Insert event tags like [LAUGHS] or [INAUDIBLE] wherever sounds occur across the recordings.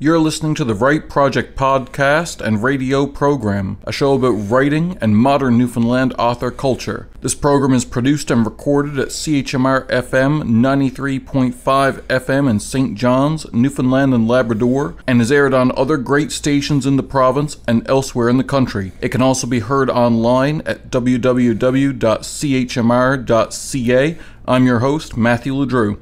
You're listening to the Write Project podcast and radio program, a show about writing and modern Newfoundland author culture. This program is produced and recorded at CHMR FM 93.5 FM in St. John's, Newfoundland and Labrador, and is aired on other great stations in the province and elsewhere in the country. It can also be heard online at www.chmr.ca. I'm your host, Matthew LeDrew.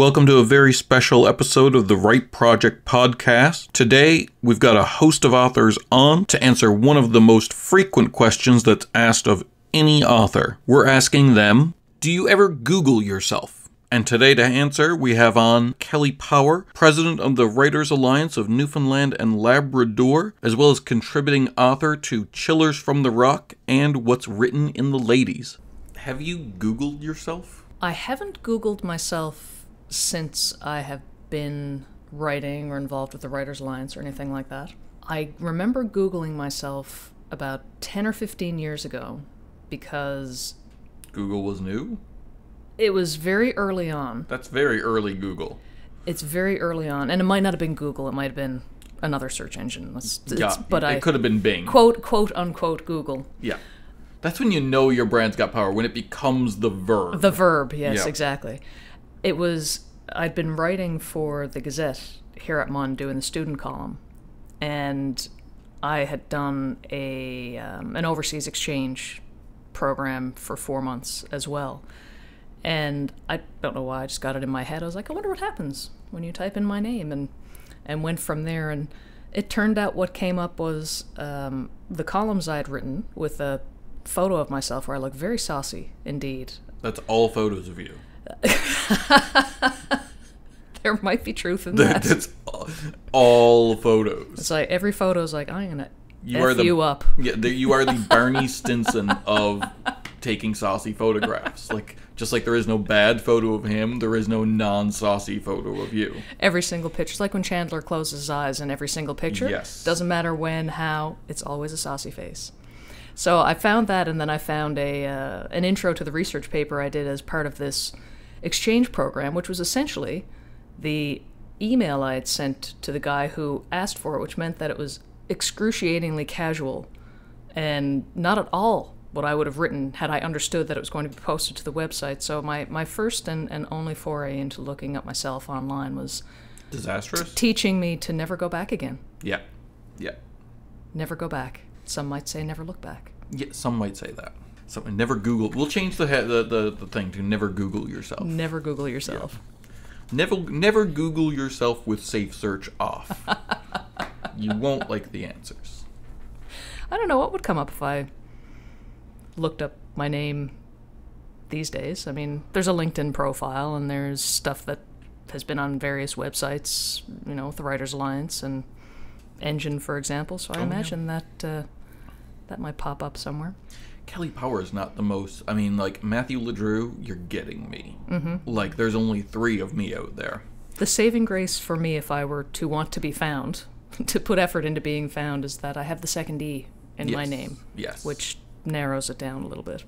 Welcome to a very special episode of the Write Project podcast. Today, we've got a host of authors on to answer one of the most frequent questions that's asked of any author. We're asking them, Do you ever Google yourself? And today, to answer, we have on Kelly Power, president of the Writers Alliance of Newfoundland and Labrador, as well as contributing author to Chillers from the Rock and What's Written in the Ladies. Have you Googled yourself? I haven't Googled myself since I have been writing or involved with the Writers Alliance or anything like that. I remember Googling myself about 10 or 15 years ago because Google was new? it was very early on. That's very early Google. It's very early on, and it might not have been Google, it might have been another search engine. It's, it's- Yeah, but it I could have been Bing. quote, quote unquote Google. Yeah. That's when you know your brand's got power, when it becomes the verb. The verb, yes, Yeah. exactly. It was, I'd been writing for the Gazette here at MUN doing the student column, and I had done a um, an overseas exchange program for four months as well. And I don't know why, I just got it in my head. I was like, I wonder what happens when you type in my name, and and went from there. And it turned out what came up was um, the columns I had written with a photo of myself where I look very saucy indeed. That's all photos of you. [LAUGHS] There might be truth in that. That's all, all photos. It's like every photo is like I'm gonna You f are the you up. Yeah, the, you are the Barney [LAUGHS] Stinson of taking saucy photographs. Like just like there is no bad photo of him, there is no non-saucy photo of you. Every single picture. It's like when Chandler closes his eyes in every single picture. Yes. Doesn't matter when, how. It's always a saucy face. So I found that, and then I found a uh, an intro to the research paper I did as part of this exchange program, which was essentially the email I had sent to the guy who asked for it, which meant that it was excruciatingly casual and not at all what I would have written had I understood that it was going to be posted to the website. So my, my first and, and only foray into looking up myself online was Disastrous? teaching me to never go back again. Yeah. Yeah. Never go back. Some might say never look back. Yeah, some might say that. So never Google. We'll change the, the the the thing to never Google yourself. Never Google yourself. Never never Google yourself with safe search off. [LAUGHS] you won't like the answers. I don't know what would come up if I looked up my name these days. I mean, there's a LinkedIn profile and there's stuff that has been on various websites, you know, the Writers Alliance and Engen, for example. So I Oh, yeah. imagine that uh, that might pop up somewhere. Kelly Power is not the most. I mean, like Matthew LeDrew, you're getting me. Mm-hmm. Like, there's only three of me out there. The saving grace for me, if I were to want to be found, [LAUGHS] to put effort into being found, is that I have the second E in my name, Yes. which narrows it down a little bit.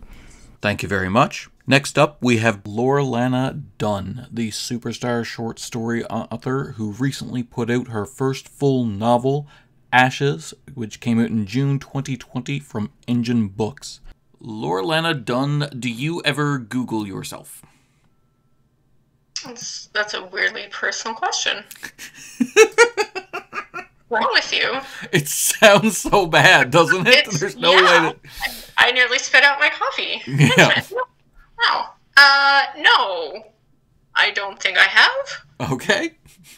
Thank you very much. Next up, we have Lauralana Dunn, the superstar short story author who recently put out her first full novel, Ashes, which came out in June 2020 from Engen Books. Lauralana Dunn, do you ever Google yourself? That's, that's a weirdly personal question. [LAUGHS] Wrong with you? It sounds so bad, doesn't it? It's- There's no yeah. way to. I nearly spit out my coffee. [LAUGHS] Yeah. Wow. Uh, no. I don't think I have. Okay.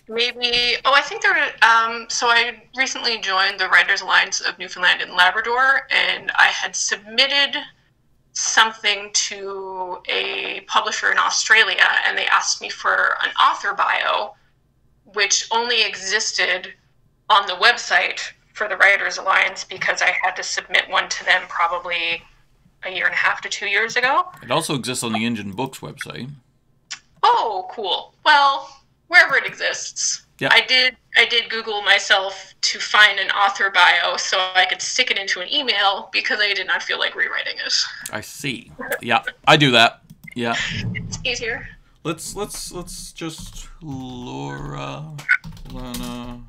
Maybe. Oh, I think there. Um, so I recently joined the Writers Alliance of Newfoundland and Labrador, and I had submitted something to a publisher in Australia, and they asked me for an author bio, which only existed on the website for the Writers Alliance because I had to submit one to them probably a year and a half to two years ago. It also exists on the Engen Books website. Oh, cool. Well, wherever it exists. Yeah. I did I did Google myself to find an author bio so I could stick it into an email because I did not feel like rewriting it. I see. Yeah, I do that. Yeah. [LAUGHS] It's easier. Let's let's let's just Laura Lana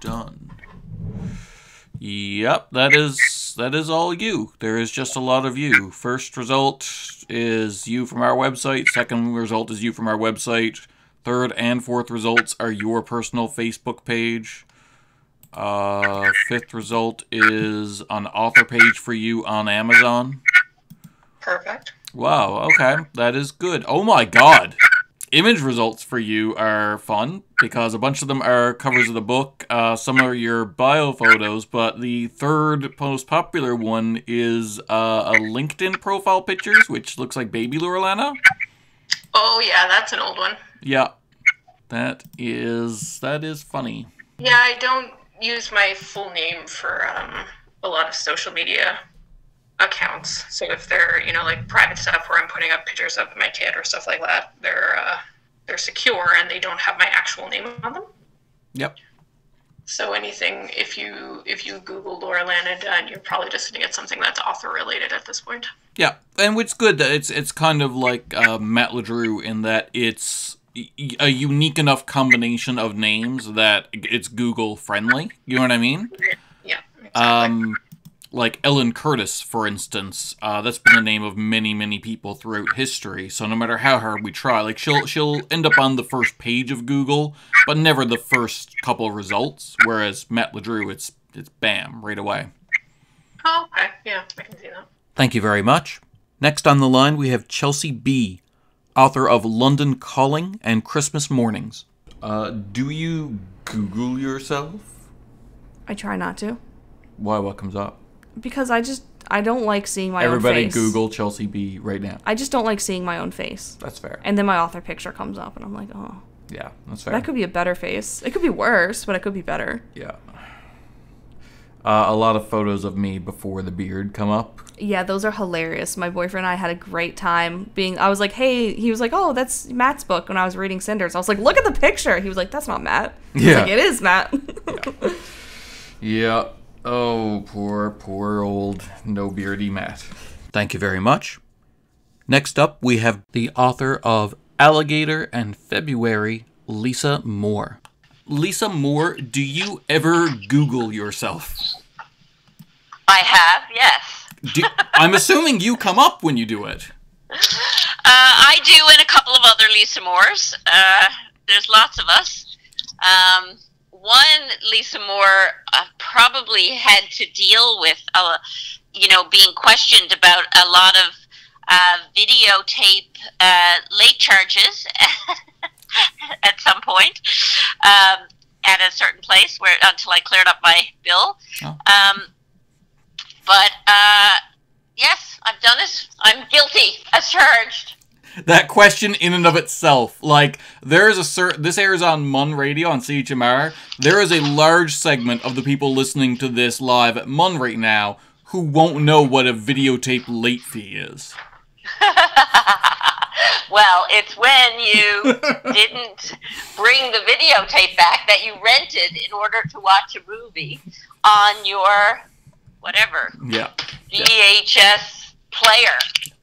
done. Yep, that is that is all you. There is just a lot of you. First result is you from our website. Second result is you from our website. Third and fourth results are your personal Facebook page. Uh, fifth result is an author page for you on Amazon. Perfect. Wow, okay. That is good. Oh my god. Image results for you are fun because a bunch of them are covers of the book. Uh, some are your bio photos, but the third most popular one is uh, a LinkedIn profile pictures, which looks like baby Lauralana. Oh yeah, that's an old one. Yeah, that is that is funny. Yeah, I don't use my full name for um, a lot of social media accounts. So if they're you know like private stuff where I'm putting up pictures of my kid or stuff like that, they're uh, they're secure and they don't have my actual name on them. Yep. So anything, if you if you Google Lauralana Dunn, you're probably just gonna get something that's author related at this point. Yeah, and what's good that it's it's kind of like uh, Matt LeDrew in that it's a unique enough combination of names that it's Google friendly. You know what I mean? Yeah. Exactly. Um, like Ellen Curtis, for instance, uh, that's been the name of many, many people throughout history. So no matter how hard we try, like she'll she'll end up on the first page of Google, but never the first couple of results. Whereas Matt LeDrew, it's it's bam right away. oh, okay. Yeah, I can see that. Thank you very much. Next on the line, we have Chelsea B., author of London Calling and Christmas Mornings. Uh, do you Google yourself? I try not to Why? What comes up? Because I just I don't like seeing my Everybody own face. Everybody, Google Chelsea B right now. I just don't like seeing my own face. That's fair. And then my author picture comes up, and I'm like, oh, Yeah, that's fair. that could be a better face. It could be worse, but it could be better. yeah. Uh, a lot of photos of me before the beard come up. Yeah, those are hilarious. My boyfriend and I had a great time being. I was like, hey, he was like, oh, that's Matt's book when I was reading Cinders. I was like, look at the picture. He was like, that's not Matt. Yeah. like, it is Matt. Yeah. [LAUGHS] Oh, poor, poor old no beardy Matt. Thank you very much. Next up, we have the author of Alligator and February, Lisa Moore. Lisa Moore, do you ever Google yourself? I have, yes. Do, I'm assuming you come up when you do it. Uh, I do, and a couple of other Lisa Moores. Uh, there's lots of us. Um, one Lisa Moore uh, probably had to deal with, uh, you know, being questioned about a lot of uh, videotape uh, late charges [LAUGHS] at some point um, at a certain place where until I cleared up my bill. Oh. Um, but uh, yes, I've done it. I'm guilty as charged. That question in and of itself, like there is a cer- this airs on MUN Radio on CHMR. There is a large segment of the people listening to this live at MUN right now who won't know what a videotape late fee is. [LAUGHS] Well, it's when you [LAUGHS] didn't bring the videotape back that you rented in order to watch a movie on your whatever Yeah. Yeah. VHS player.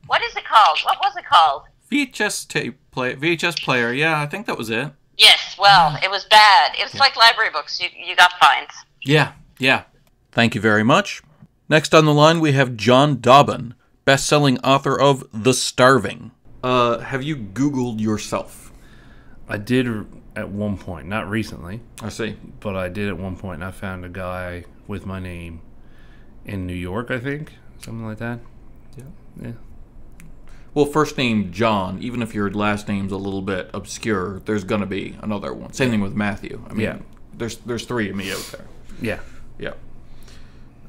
What is it called? What was it called? VHS tape play VHS player. Yeah, I think that was it. Yes, well, it was bad. It was like library books. You, you got fines. Yeah, yeah. Thank you very much. Next on the line we have John Dobbin, best-selling author of The Starving. Uh, have you Googled yourself? I did at one point, not recently, I see. but I did at one point, and I found a guy with my name in New York, I think, something like that. Yeah. Yeah. Well, first name John, even if your last name's a little bit obscure, there's gonna be another one. Same thing with Matthew. I mean, Yeah. there's there's three of me out there. Yeah. Yeah.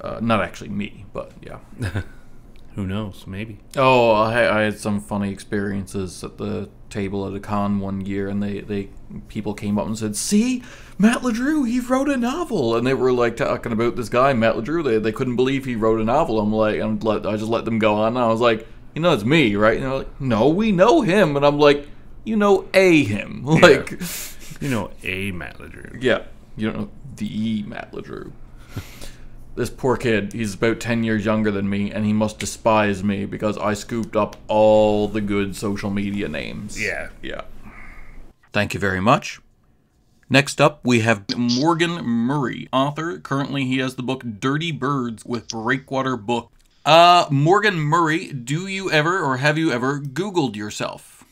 Uh, not actually me, but yeah. [LAUGHS] Who knows? Maybe. Oh, I, I had some funny experiences at the table at a con one year, and they, they people came up and said, "See, Matt LeDrew, he wrote a novel," and they were like talking about this guy, Matt LeDrew. They, they couldn't believe he wrote a novel. I'm like, I'm let, I just let them go on. And I was like, you know, it's me, right? And they're like, no, we know him, and I'm like, you know, a him, [LAUGHS] like, You know, a Matt LeDrew. yeah, you don't know the Matt LeDrew. [LAUGHS] This poor kid, he's about 10 years younger than me, and he must despise me because I scooped up all the good social media names. Yeah. Yeah. Thank you very much. Next up, we have Morgan Murray, author. Currently, he has the book Dirty Birds with Breakwater Book. Uh, Morgan Murray, do you ever or have you ever Googled yourself?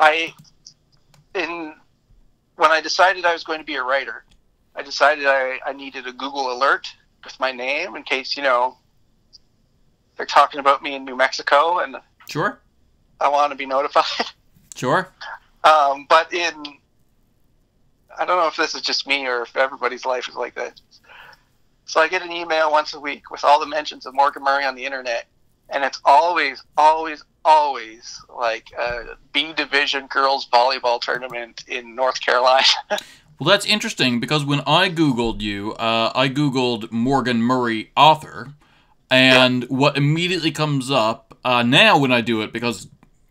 I, in when I decided I was going to be a writer, I decided I, I needed a Google alert with my name in case you know they're talking about me in New Mexico and Sure. I want to be notified. [LAUGHS] Sure. Um, but in, I don't know if this is just me or if everybody's life is like that. So I get an email once a week with all the mentions of Morgan Murray on the internet, and it's always, always, always like a B division girls volleyball tournament in North Carolina. [LAUGHS] Well, that's interesting because when I Googled you, uh, I Googled Morgan Murray author, and what immediately comes up uh, now when I do it, because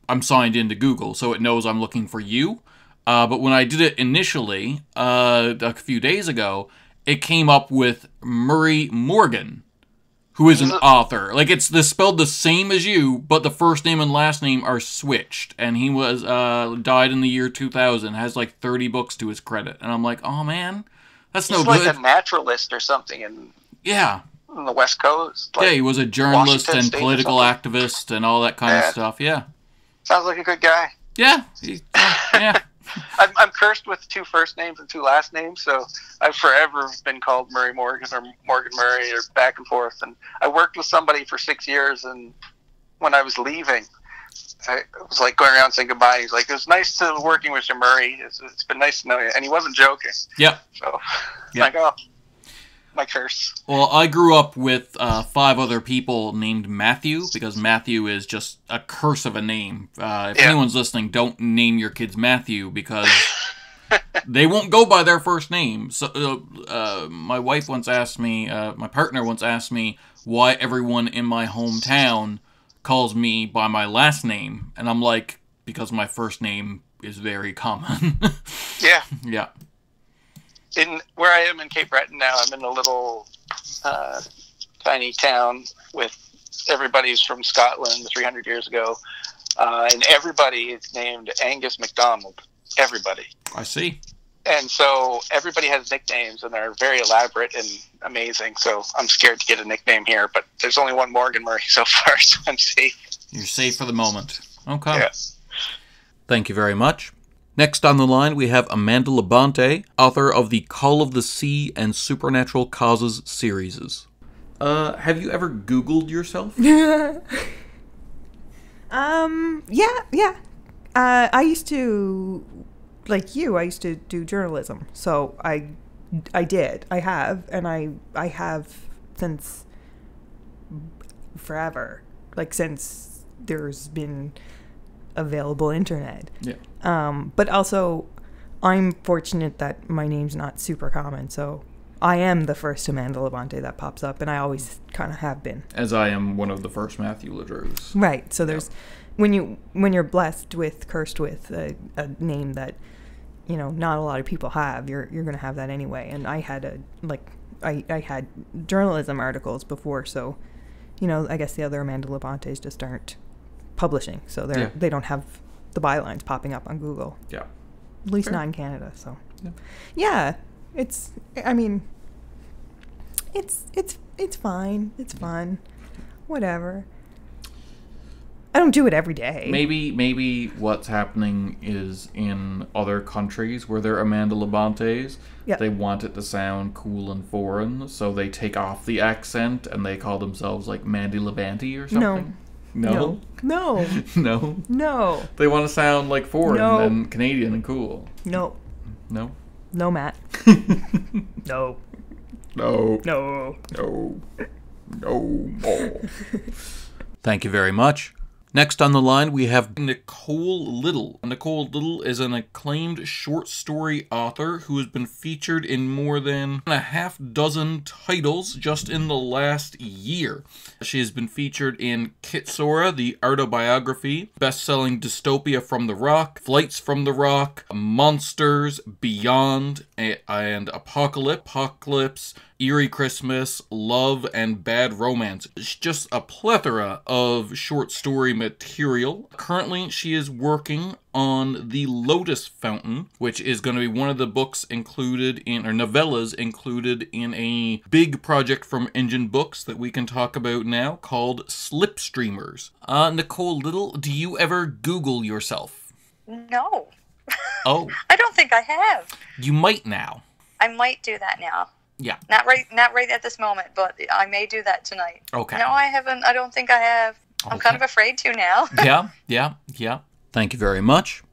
I'm signed into Google, so it knows I'm looking for you. Uh, but when I did it initially, uh, a few days ago, it came up with Murray Morgan, who is an author. Like it's the, spelled the same as you, but the first name and last name are switched. And he was uh, died in the year 2000. Has like 30 books to his credit, and I'm like, oh man, that's no He's good. like a naturalist or something in, yeah, in the West Coast. Like, yeah, he was a journalist Washington and State political activist and all that kind of stuff. Yeah, Sounds like a good guy. yeah, yeah. [LAUGHS] yeah. I'm, I'm cursed with two first names and two last names, so I've forever been called Murray Morgan or Morgan Murray or back and forth. And I worked with somebody for six years, and when I was leaving, I was like going around saying goodbye. He's like, "It was nice to working with you, Murray. It's, it's been nice to know you," and he wasn't joking. Yep. So, Yeah. like, oh, my curse. Well, I grew up with uh, five other people named Matthew because Matthew is just a curse of a name. Uh, if Yeah. anyone's listening, don't name your kids Matthew because [LAUGHS] they won't go by their first name. So, uh, uh, my wife once asked me, uh, my partner once asked me why everyone in my hometown calls me by my last name, and I'm like, because my first name is very common. [LAUGHS] Yeah. yeah. In where I am in Cape Breton now, I'm in a little uh, tiny town with everybody's from Scotland 300 years ago, uh, and everybody is named Angus MacDonald. Everybody. I see. And so everybody has nicknames, and they're very elaborate and amazing. So I'm scared to get a nickname here, but there's only one Morgan Murray [LAUGHS] so far, so I'm safe. You're safe for the moment. Okay. Yeah. Thank you very much. Next on the line, we have Amanda Labonte, author of the Call of the Sea and Supernatural Causes series. Uh, have you ever Googled yourself? [LAUGHS] Um, yeah, yeah. Uh, I used to, like you, I used to do journalism. So I, I did. I have, and I, I have since forever. Like since there's been available internet. yeah. Um, but also, I'm fortunate that my name's not super common. So I am the first Amanda Labonte that pops up, and I always kind of have been. As I am one of the first Matthew LeDrews. Right. So there's when you when you're blessed with cursed with a, a name that you know not a lot of people have, you're you're gonna have that anyway. And I had a like I I had journalism articles before, so you know I guess the other Amanda Labontes just aren't publishing, so they're Yeah. they don't have the bylines popping up on Google. Yeah. At least Fair. not in Canada. So Yeah. yeah, it's I mean it's it's it's fine. It's fun. Whatever. I don't do it every day. Maybe, maybe what's happening is in other countries where they're Amanda Labontes, Yeah. they want it to sound cool and foreign, so they take off the accent and they call themselves like Mandy Labante or something. No. No. No. no. [LAUGHS] No. They want to sound like foreign No. and Canadian and cool. No. No. No, Matt. [LAUGHS] No. No. No. No. No more. [LAUGHS] Thank you very much. Next on the line, we have Nicole Little. Nicole Little is an acclaimed short story author who has been featured in more than a half dozen titles just in the last year. She has been featured in Kitsora, the autobiography, best-selling Dystopia from the Rock, Flights from the Rock, Monsters, Beyond, and Apocalypse, Apocalypse, Eerie Christmas, Love, and Bad Romance. It's just a plethora of short story material. Currently, she is working on The Lotus Fountain, which is going to be one of the books included in, or novellas included in a big project from Engen Books that we can talk about now called Slipstreamers. Uh, Nicole Little, do you ever Google yourself? No, Oh, [LAUGHS] I don't think I have. you might now. I might do that now. Yeah. Not right, not right at this moment, but I may do that tonight. Okay. No, I haven't. I don't think I have. I'm kind of afraid to now. [LAUGHS] yeah, yeah, yeah. Thank you very much.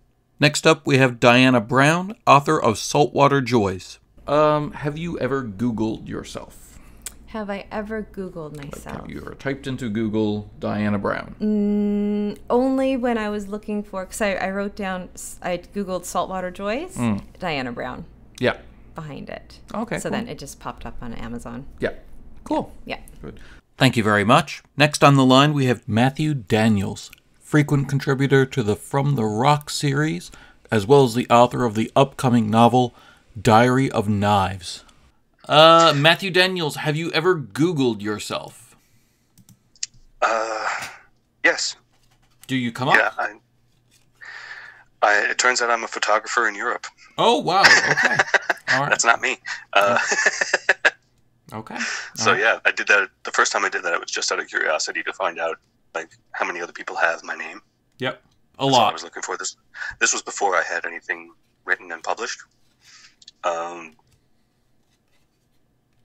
Next up, we have Diana Brown, author of Saltwater Joys. Um, have you ever Googled yourself? Have I ever Googled myself? You were typed into Google Diana Brown. Mm, only when I was looking for, because I, I wrote down, I Googled Saltwater Joys, Diana Brown Yeah. Behind it. Okay, So cool. then it just popped up on Amazon. Yeah. Cool. Yeah. Good. Thank you very much. Next on the line, we have Matthew Daniels, frequent contributor to the From the Rock series, as well as the author of the upcoming novel Diary of Knives. Uh, Matthew Daniels, have you ever Googled yourself? Uh, yes. Do you come up? Yeah. I, I, it turns out I'm a photographer in Europe. Oh, wow. Okay. [LAUGHS] Right. That's not me. Uh, [LAUGHS] Okay. so All right. yeah, I did that. The first time I did that, it was just out of curiosity to find out like how many other people have my name. Yep. A That's all I was looking for. This this was before I had anything written and published. Um,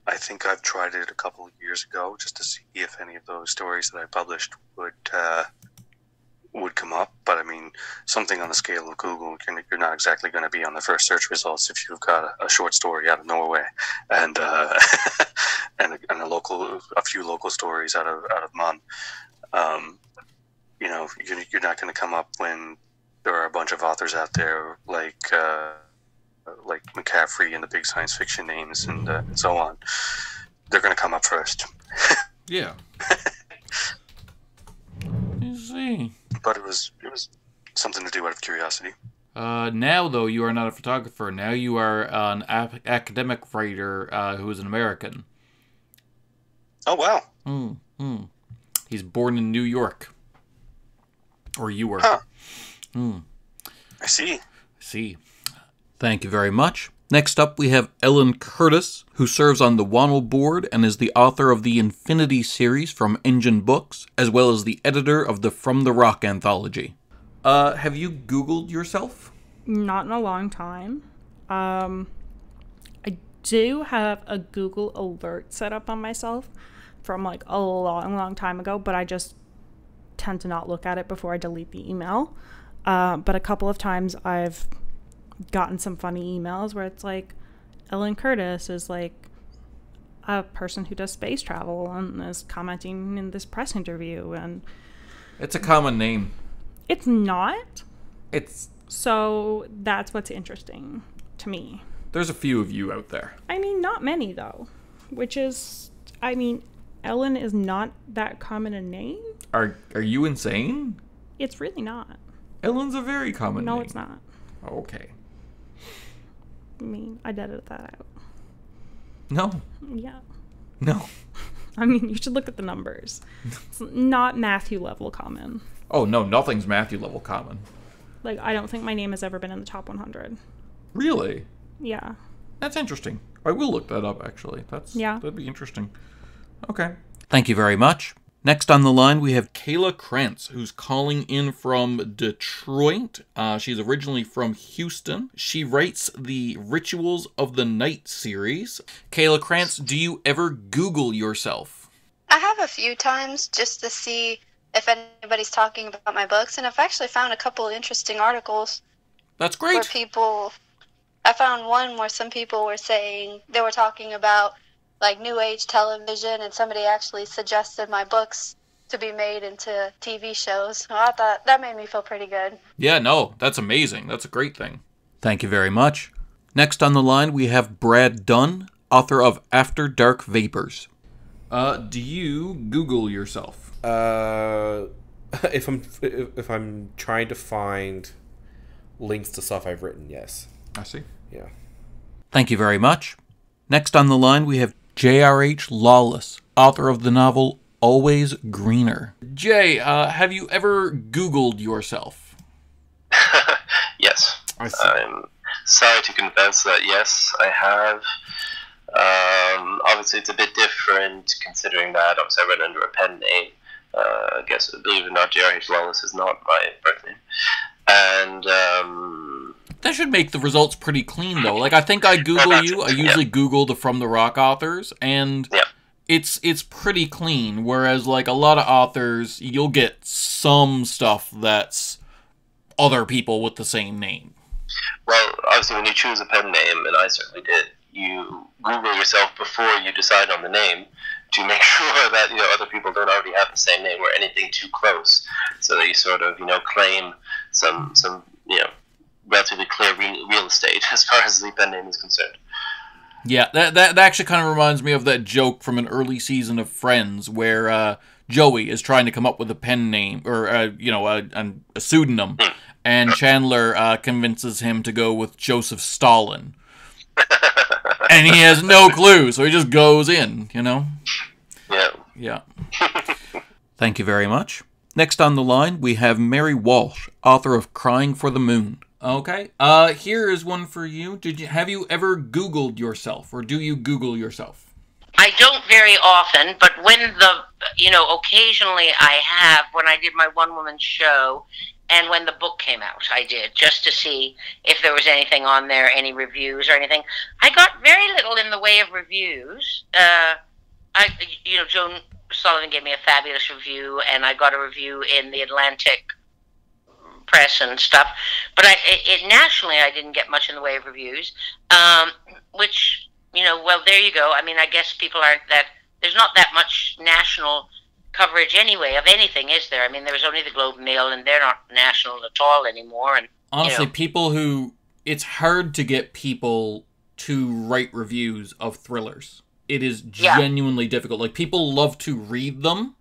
I think I've tried it a couple of years ago just to see if any of those stories that I published would uh, would come up. But I mean, something on the scale of Google, you're, you're not exactly going to be on the first search results if you've got a, short story out of Norway and uh, [LAUGHS] and, a, and a local a few local stories out of out of MUN. Um, you know, you're, you're not going to come up when there are a bunch of authors out there like uh, like McCaffrey and the big science fiction names and, uh, and so on. They're going to come up first. [LAUGHS] Yeah. [LAUGHS] you see. But it was it was something to do out of curiosity. Uh, now, though, you are not a photographer. Now you are an ap- academic writer uh, who is an American. Oh wow! Hmm. Hmm. He's born in New York. Or you were. Huh. Hmm. I see. I see. Thank you very much. Next up, we have Ellen Curtis, who serves on the WANL board and is the author of the Infinity series from Engen Books, as well as the editor of the From the Rock anthology. Uh, have you Googled yourself? Not in a long time. Um, I do have a Google alert set up on myself from like a long, long time ago, but I just tend to not look at it before I delete the email. Uh, but a couple of times I've gotten some funny emails where it's like Ellen Curtis is like a person who does space travel and is commenting in this press interview and It's a common name. it's not It's so that's what's interesting to me there's a few of you out there. i mean not many though which is i mean ellen is not that common a name Are are you insane? it's really not Ellen's a very common no name. it's not Okay. I mean i edited that out No. yeah No. [LAUGHS] i mean you should look at the numbers it's not matthew level common Oh no, nothing's Matthew level common. like i don't think my name has ever been in the top 100 Really? yeah That's interesting. I will look that up actually. That's Yeah. that'd be interesting. Okay. Thank you very much. Next on the line, we have Kayla Krantz, who's calling in from Detroit. Uh, she's originally from Houston. She writes the Rituals of the Night series. Kayla Krantz, do you ever Google yourself? I have a few times just to see if anybody's talking about my books, and I've actually found a couple interesting articles That's great. where great. people. I found one where some people were saying they were talking about like new age television, and somebody actually suggested my books to be made into TV shows. So I thought that made me feel pretty good. Yeah, no, that's amazing. That's a great thing. Thank you very much. Next on the line, we have Brad Dunn, author of After Dark Vapors. Uh, do you Google yourself? Uh, [LAUGHS] if I'm if, if I'm trying to find links to stuff I've written, yes. I see. Yeah. Thank you very much. Next on the line, we have J.R.H. Lawless, author of the novel Always Greener. Jay, uh, have you ever Googled yourself? [LAUGHS] Yes. I see. I'm sorry to confess that yes, I have. Um, obviously, it's a bit different considering that obviously I read under a pen name. Uh, I guess, believe it or not, J.R.H. Lawless is not my birth name. And um, That should make the results pretty clean, though. Like I think I Google you. I usually Google the From the Rock authors, and it's it's pretty clean. Whereas like a lot of authors, you'll get some stuff that's other people with the same name. well, obviously, when you choose a pen name, and I certainly did, you Google yourself before you decide on the name to make [LAUGHS] sure that you know other people don't already have the same name or anything too close, so that you sort of you know claim some some you know relatively clear re- real estate [LAUGHS] as far as the pen name is concerned. Yeah, that, that that actually kind of reminds me of that joke from an early season of Friends where uh, Joey is trying to come up with a pen name or uh, you know a, a, a pseudonym, and Chandler uh, convinces him to go with Joseph Stalin, [LAUGHS] and he has no clue, so he just goes in. You know. Yeah. Yeah. Thank you very much. Next on the line, we have Mary Walsh, author of Crying for the Moon. Okay. Uh here is one for you. Did you have you ever googled yourself or do you google yourself? I don't very often, but when the, you know, occasionally I have, when I did my one woman show and when the book came out, I did, just to see if there was anything on there, any reviews or anything. I got very little in the way of reviews. Uh, I, you know, Joan Sullivan gave me a fabulous review, and I got a review in the Atlantic press and stuff. But I, it, it nationally, I didn't get much in the way of reviews, um, which you know, well, there you go. I mean, I guess people aren't that. There's not that much national coverage anyway of anything, is there? I mean, there was only the Globe and Mail, and they're not national at all anymore. And Honestly, you know, people who it's hard to get people to write reviews of thrillers. It is Yeah. genuinely difficult. Like people love to read them,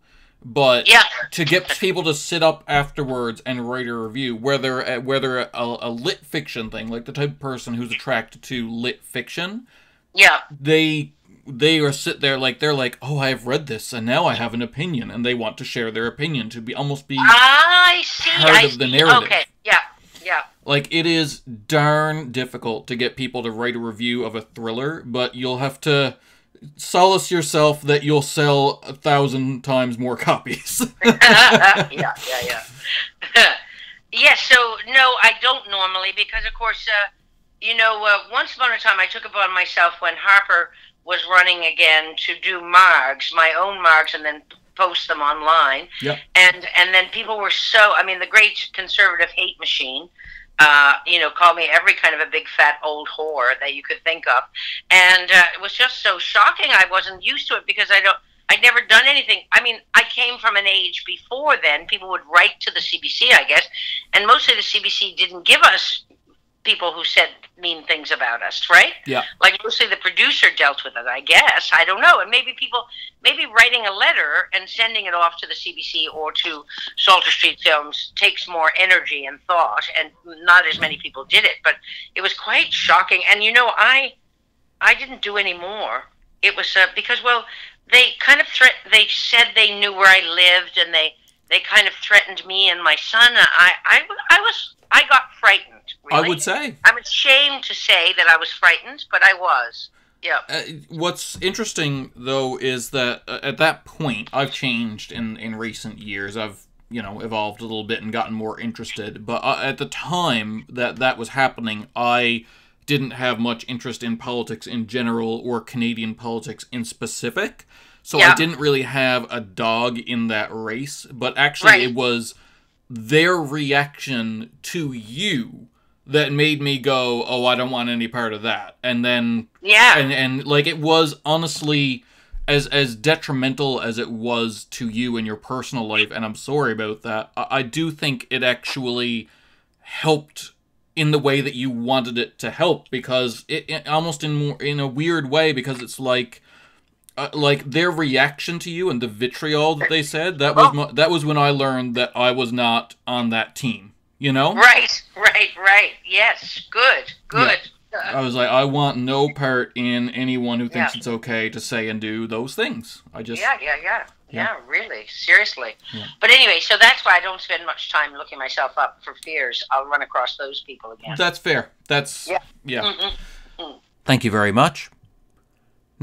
but Yeah. to get people to sit up afterwards and write a review, whether uh, whether a, a lit fiction thing, like the type of person who's attracted to lit fiction, yeah, they they are sit there like they're like, oh, I've read this and now I have an opinion, and they want to share their opinion to be almost be I see. part I of the narrative. Okay, yeah, yeah. Like it is darn difficult to get people to write a review of a thriller, but you'll have to solace yourself that you'll sell a thousand times more [LAUGHS] copies. [LAUGHS] yeah, yeah, yeah. [LAUGHS] yes, so no, I don't normally because, of course, uh, you know, uh, once upon a time I took upon myself when Harper was running again to do margs, my own margs, and then post them online. Yep. And and then people were so, I mean, the great conservative hate machine. Uh, you know, called me every kind of a big fat old whore that you could think of, and uh, it was just so shocking. I wasn't used to it because I don't. I'd never done anything. I mean, I came from an age before then. People would write to the CBC, I guess, and mostly the CBC didn't give us people who said mean things about us, right? yeah. Like mostly the producer dealt with it, I guess. I don't know. And maybe people, maybe writing a letter and sending it off to the CBC or to Salter Street Films takes more energy and thought, and not as many people did it. But it was quite shocking. And you know, I, I didn't do any more. It was uh, because well, they kind of threat. They said they knew where I lived, and they they kind of threatened me and my son. I I, I was I got frightened. I would say. I'm ashamed to say that I was frightened, but I was. Yeah. Uh, what's interesting though is that uh, at that point I've changed in in recent years. I've you know evolved a little bit and gotten more interested. But uh, at the time that that was happening, I didn't have much interest in politics in general or Canadian politics in specific. So I didn't really have a dog in that race. But actually, Right. it was their reaction to you that made me go, "Oh, I don't want any part of that." And then Yeah. and and like it was honestly as as detrimental as it was to you in your personal life, and I'm sorry about that. I, I do think it actually helped in the way that you wanted it to help because it, it almost in more in a weird way because it's like uh, like their reaction to you and the vitriol that they said that was my, that was when I learned that I was not on that team. You know? Right, right, right. Yes, good, good. I was like, I want no part in anyone who thinks Yeah. it's okay to say and do those things. I just yeah, yeah, yeah, Yeah. yeah, really, seriously. Yeah. But anyway, so that's why I don't spend much time looking myself up for fears. I'll run across those people again. That's fair. That's yeah. yeah. Mhm. Thank you very much.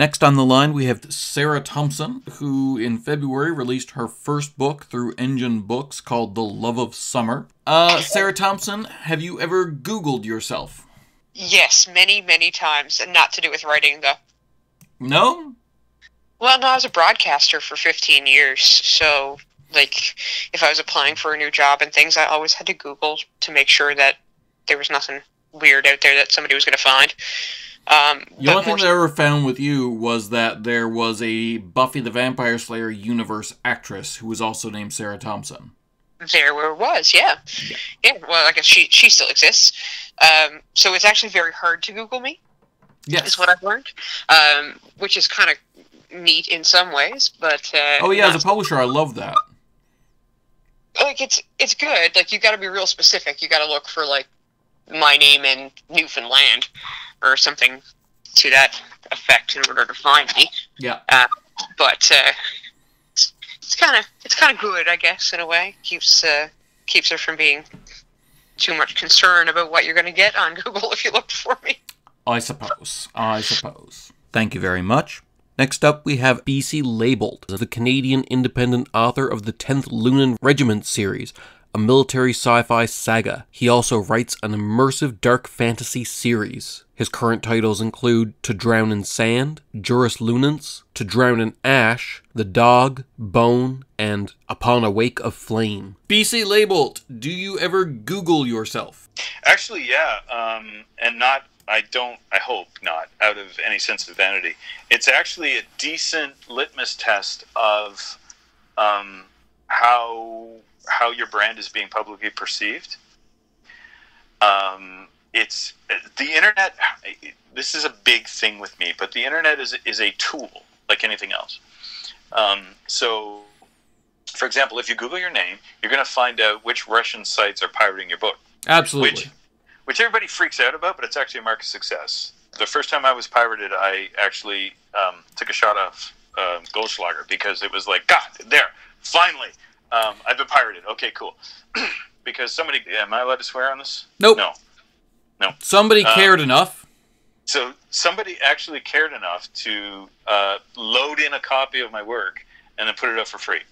Next on the line, we have Sarah Thompson, who in February released her first book through Engen Books called The Love of Summer. Uh, Sarah Thompson, have you ever Googled yourself? Yes, many, many times, and not to do with writing though. No? Well, no, I was a broadcaster for 15 years, so like if I was applying for a new job and things, I always had to Google to make sure that there was nothing weird out there that somebody was going to find. Um, The only thing that I ever found with you was that there was a Buffy the Vampire Slayer universe actress who was also named Sarah Thompson. there was, yeah. yeah. well, I guess she she still exists. Um, so it's actually very hard to Google me. Yes. is what I've learned, um, which is kind of neat in some ways, but uh, Oh yeah, as a publisher, I love that. like it's it's good. Like you got to be real specific. You got to look for like my name in Newfoundland or something to that effect in order to find me. Yeah. Uh, but uh, it's kind of it's kind of good, I guess, in a way. Keeps uh, keeps her from being too much concern about what you're going to get on [LAUGHS] Google if you look for me. I suppose. I suppose. Thank you very much. Next up, we have BC Labeled, the Canadian independent author of the 10th Lunan Regiment series, a military sci fi saga. He also writes an immersive dark fantasy series. His current titles include To Drown in Sand, Juris Lunans, To Drown in Ash, The Dog, Bone, and Upon a Wake of Flame. BC Labeled, do you ever Google yourself? Actually, yeah, um, and not. I don't. I hope not. Out of any sense of vanity, it's actually a decent litmus test of um, how how your brand is being publicly perceived. Um, it's the internet. This is a big thing with me, but the internet is is a tool like anything else. Um, so, for example, if you Google your name, you're going to find out which Russian sites are pirating your book. Absolutely. Which, which everybody freaks out about, but it's actually a mark of success. The first time I was pirated, I actually um, took a shot of uh, Goldschlager because it was like, God, there, finally, um, I've been pirated. Okay, cool. [CLEARS THROAT] because somebody, am I allowed to swear on this? Nope. No. No. Somebody Um, cared enough. So somebody actually cared enough to uh, load in a copy of my work and then put it up for free.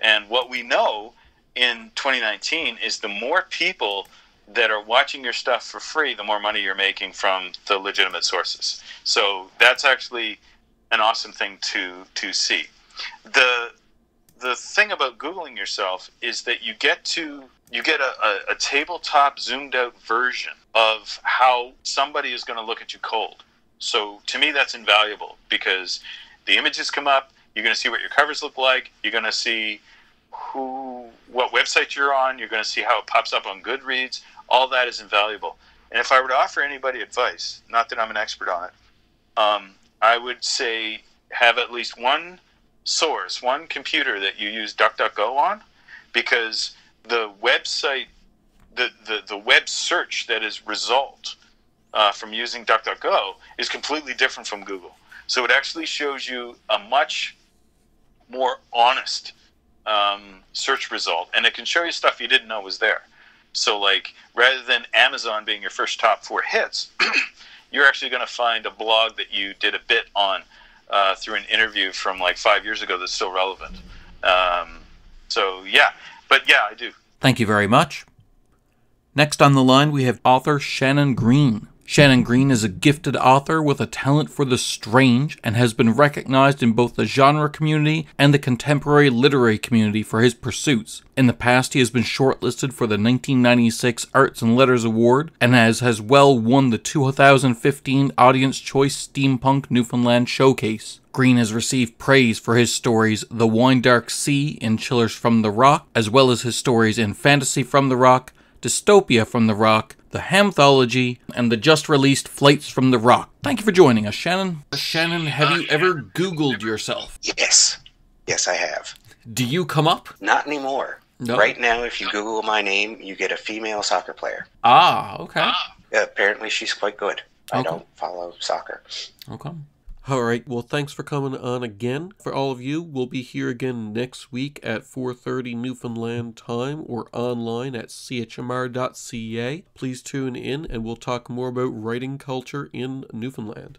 And what we know in 2019 is the more people that are watching your stuff for free, the more money you're making from the legitimate sources. So that's actually an awesome thing to to see. The the thing about googling yourself is that you get to you get a, a, a tabletop zoomed out version of how somebody is going to look at you cold. So to me that's invaluable because the images come up you're going to see what your covers look like you're going to see who what website you're on you're going to see how it pops up on goodreads all that is invaluable. And if i were to offer anybody advice not that i'm an expert on it um, i would say have at least one source, one computer that you use DuckDuckGo on, because the website, the, the, the web search that is result uh, from using DuckDuckGo is completely different from Google. So it actually shows you a much more honest um, search result, and it can show you stuff you didn't know was there. So, like, rather than Amazon being your first top four hits, [CLEARS THROAT] you're actually going to find a blog that you did a bit on uh, through an interview from like five years ago that's still relevant. Um, so yeah, but yeah, I do. Thank you very much. Next on the line, we have author Shannon Green. Shannon Green is a gifted author with a talent for the strange and has been recognized in both the genre community and the contemporary literary community for his pursuits. In the past, he has been shortlisted for the 1996 Arts and Letters Award and has as well won the 2015 Audience Choice Steampunk Newfoundland Showcase. Green has received praise for his stories The Wine Dark Sea in Chillers from the Rock, as well as his stories in Fantasy from the Rock, Dystopia from the Rock, The Hamthology, and the just released Flights from the Rock. Thank you for joining us, Shannon. Shannon, have you ever Googled yourself? Yes. Yes, I have. Do you come up? Not anymore. No. Right now, if you Google my name, you get a female soccer player. Ah, okay. Uh, apparently, she's quite good. I Okay. don't follow soccer. Okay. All right. Well, thanks for coming on again. For all of you, we'll be here again next week at 4:30 Newfoundland time or online at chmr.ca. Please tune in and we'll talk more about writing culture in Newfoundland.